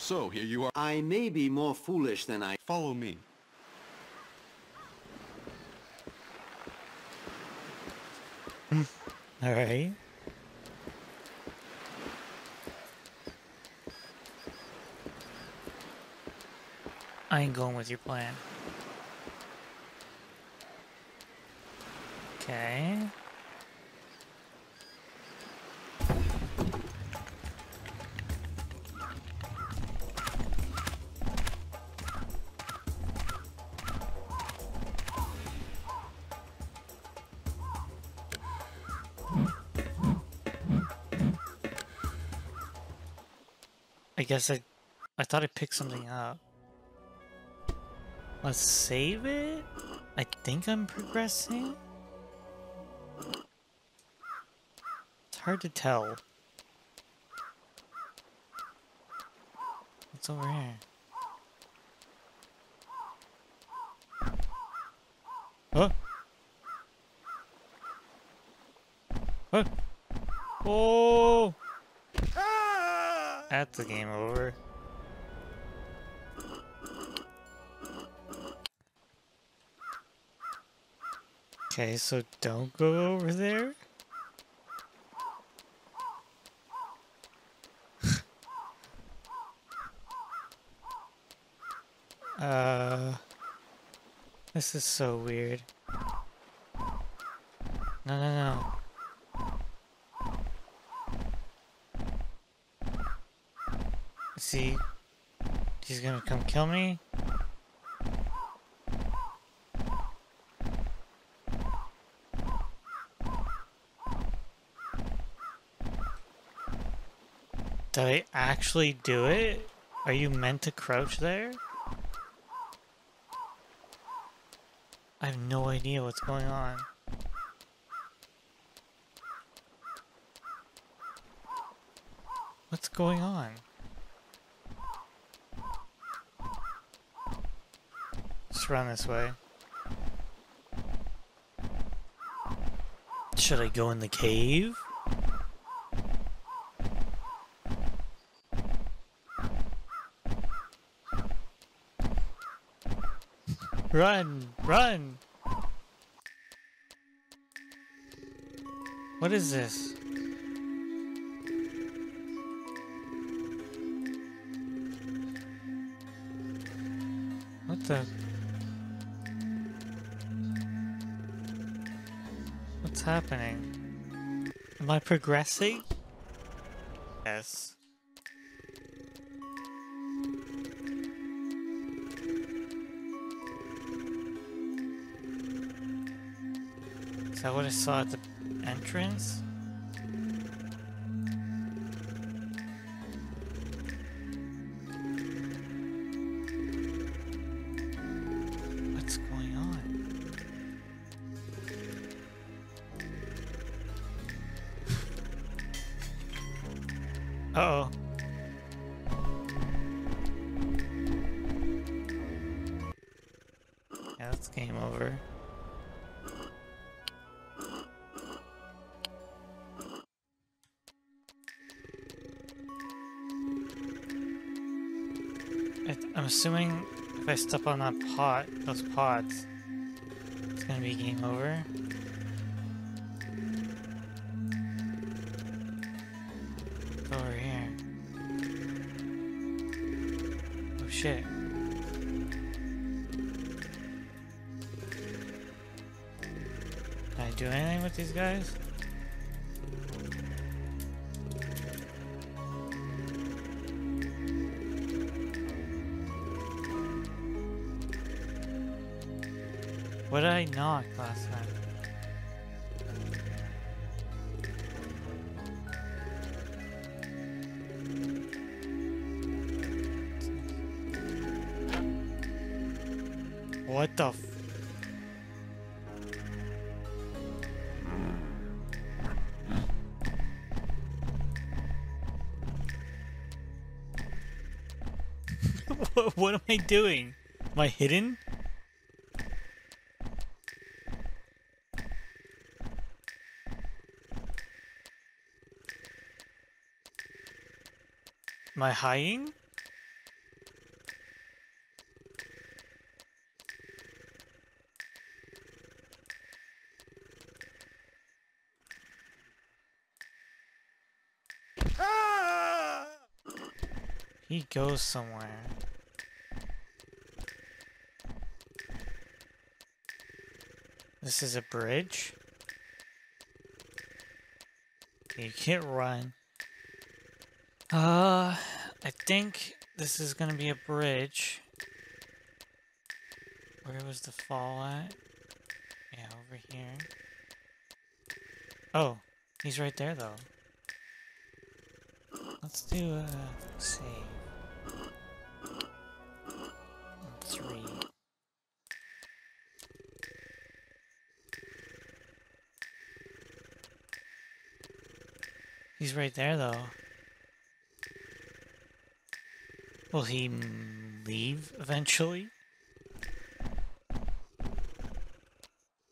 So, here you are. I may be more foolish than I... Follow me. Alright. I ain't going with your plan. Okay. Guess I I thought I picked something up. Let's save it? I think I'm progressing? It's hard to tell. What's over here? Huh? Huh? Oh! That's the game over. Okay, so don't go over there. uh, this is so weird. No, no, no. See, he's gonna come kill me. Did I actually do it? Are you meant to crouch there? I have no idea what's going on. What's going on? Let's run this way. Should I go in the cave? Run! Run! What is this? What the? What's happening? Am I progressing? Yes. Is that what I saw at the entrance? Uh oh. Yeah, that's game over. I'm assuming if I step on that pot, those pots, it's gonna be game over. Shit. Can I do anything with these guys? What did I knock What the What am I doing? Am I hidden? Am I hiding? He goes somewhere. This is a bridge. You can't run. Uh, I think this is gonna be a bridge. Where was the fall at? Yeah, over here. Oh, he's right there though. Let's do a save. Three. He's right there though. Will he leave eventually?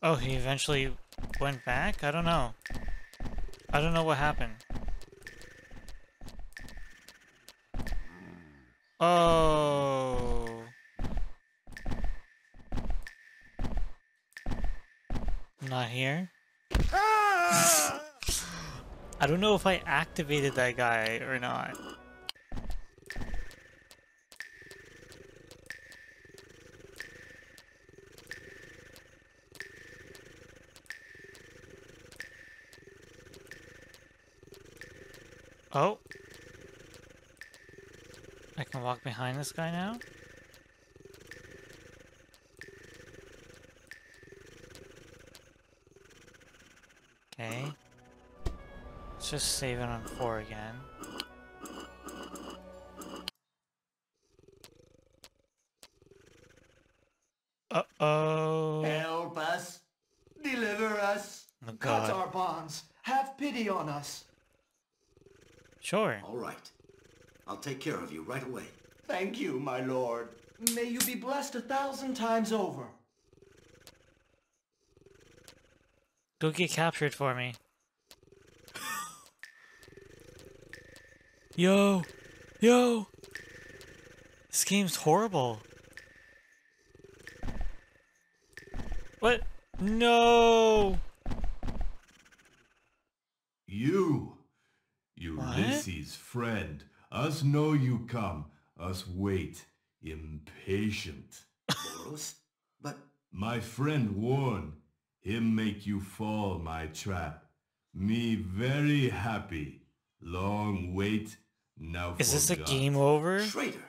Oh, he eventually went back? I don't know. I don't know what happened. Oh. Not here? I don't know if I activated that guy or not. Oh. I can walk behind this guy now? Okay. Let's just save it on 4 again. Uh-oh. Help us. Deliver us. Oh, Cut our bonds. Have pity on us. Sure. All right. I'll take care of you right away. Thank you, my lord. May you be blessed a thousand times over. Go get captured for me. Yo! Yo! This game's horrible. What? No! You, What? Ulysses' friend, us know you come, us wait, impatient. Boros? But My friend warn, him make you fall my trap. Me very happy. Long wait, now Is this a game over? traitor,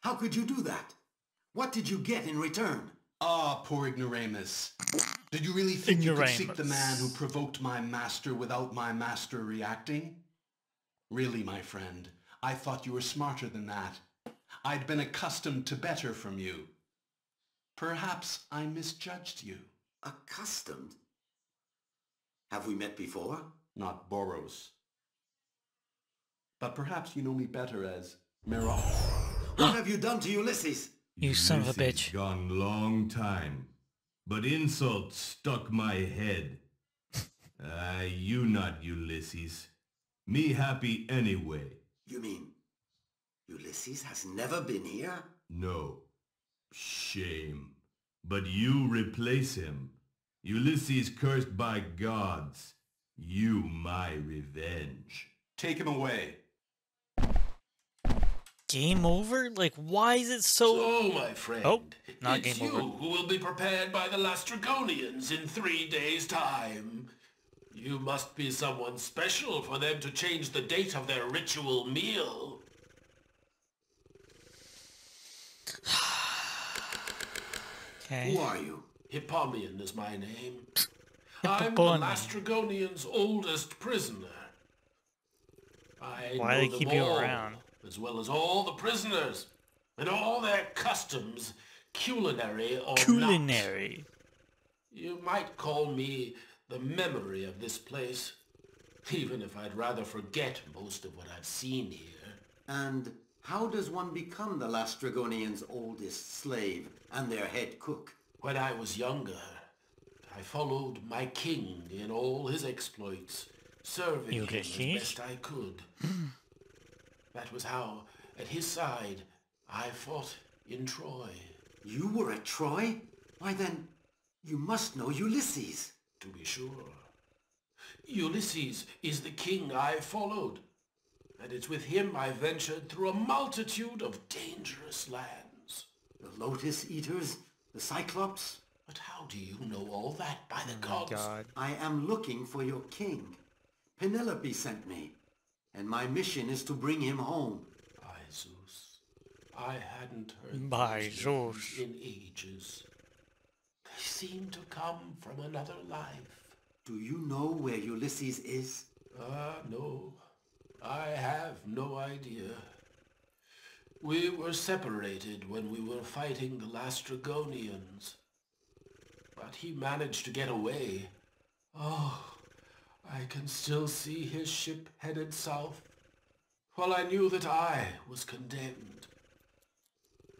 how could you do that? What did you get in return? Ah, poor Ignoramus. Did you really think you could seek the man who provoked my master without my master reacting? Really, my friend, I thought you were smarter than that. I'd been accustomed to better from you. Perhaps I misjudged you. Accustomed? Have we met before? Not Boros. But perhaps you know me better as Miros. What have you done to Ulysses? You son of a Ulysses bitch. Gone long time, but insult stuck my head. Ah, you not Ulysses. Me happy anyway. You mean Ulysses has never been here? No. Shame. But you replace him. Ulysses cursed by gods. You my revenge. Take him away. Game over? Like, why is it so... So, my friend, Oh, not it's game you over. who will be prepared by the Laestrygonians in three days' time. You must be someone special for them to change the date of their ritual meal. Okay. Who are you? Hippomion is my name. I'm the Hippopon. Oldest prisoner. I Why know they keep you around? As well as all the prisoners, and all their customs, culinary or not. Culinary. You might call me the memory of this place, even if I'd rather forget most of what I've seen here. And how does one become the Laestrygonians' oldest slave and their head cook? When I was younger, I followed my king in all his exploits, serving him as Ulysses? best I could. that was how, at his side, I fought in Troy. You were at Troy? Why then, you must know Ulysses. To be sure. Ulysses is the king I followed. and it's with him I ventured through a multitude of dangerous lands. The Lotus Eaters? The Cyclops? But how do you know all that by the Oh gods? god. I am looking for your king. Penelope sent me, and my mission is to bring him home. By Zeus, I hadn't heard By those Zeus. in ages. Seem to come from another life. Do you know where Ulysses is? Ah, no. I have no idea. We were separated when we were fighting the Laestrygonians. But he managed to get away. Oh, I can still see his ship headed south. While I knew that I was condemned.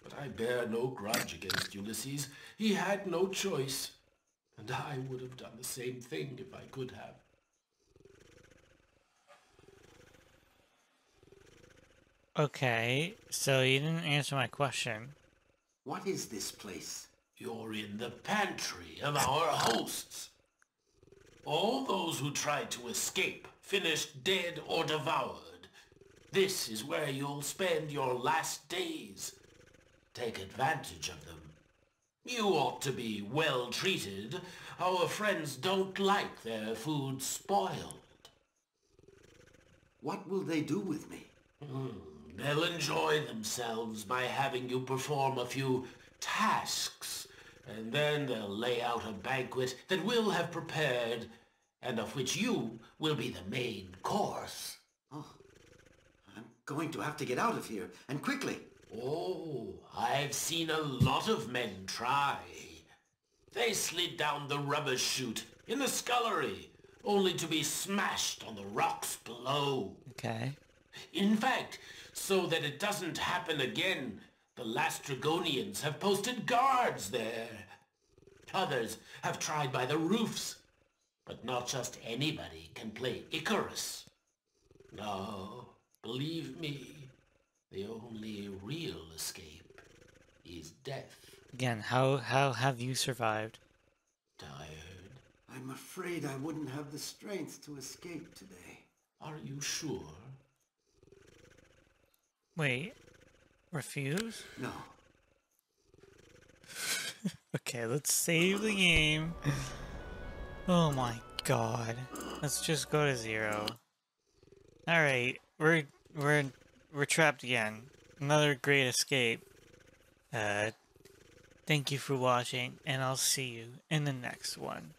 But I bear no grudge against Ulysses. He had no choice. And I would have done the same thing if I could have. Okay, so you didn't answer my question. What is this place? You're in the pantry of our hosts. All those who tried to escape finished dead or devoured. This is where you'll spend your last days. Take advantage of them. You ought to be well treated. Our friends don't like their food spoiled. What will they do with me? Hmm, they'll enjoy themselves by having you perform a few tasks, and then they'll lay out a banquet that we'll have prepared, and of which you will be the main course. Oh, I'm going to have to get out of here, and quickly. Oh, I've seen a lot of men try. They slid down the rubbish chute in the scullery, only to be smashed on the rocks below. Okay. In fact, so that it doesn't happen again, the Laestrygonians have posted guards there. Others have tried by the roofs, but not just anybody can play Icarus. No, believe me, the only real escape is death. Again, how how have you survived? Tired? I'm afraid I wouldn't have the strength to escape today. Are you sure? Wait. Refuse? No. Okay, let's save the game. Oh my god. Let's just go to zero. Alright, we're we're we're trapped again. Another great escape. Uh thank you for watching and I'll see you in the next one.